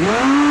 Yeah.